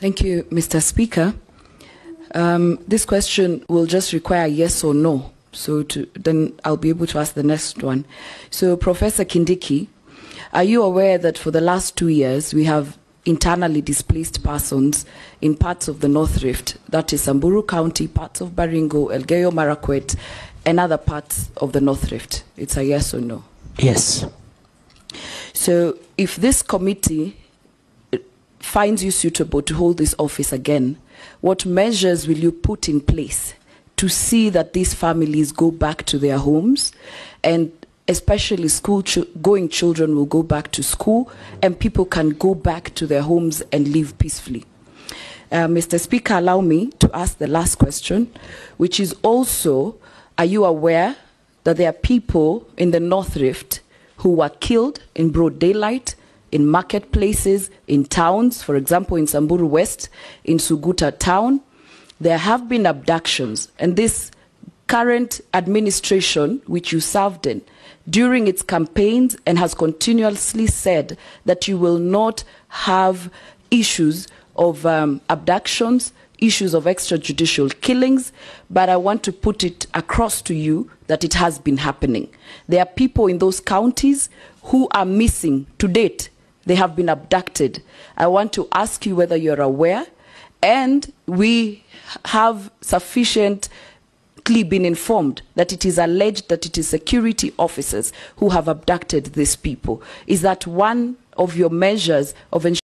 Thank you, Mr. Speaker. Um, this question will just require yes or no. So to, then I'll be able to ask the next one. So, Professor Kindiki, are you aware that for the last two years we have internally displaced persons in parts of the North Rift, that is Samburu County, parts of Baringo, Elgeyo Marakwet, and other parts of the North Rift? It's a yes or no. Yes. So, if this committee finds you suitable to hold this office again, what measures will you put in place to see that these families go back to their homes and especially school ch- going children will go back to school and people can go back to their homes and live peacefully? Uh, Mr. Speaker, allow me to ask the last question, which is also Are you aware that there are people in the North Rift who were killed in broad daylight, in marketplaces, in towns, for example, in Samburu West, in Suguta town? There have been abductions, and this current administration, which you served in, during its campaigns and has continuously said that you will not have issues of um, abductions, issues of extrajudicial killings, but I want to put it across to you that it has been happening. There are people in those counties who are missing to date. They have been abducted. I want to ask you whether you're aware, and we have sufficient been informed that it is alleged that it is security officers who have abducted these people. Is that one of your measures of ensuring?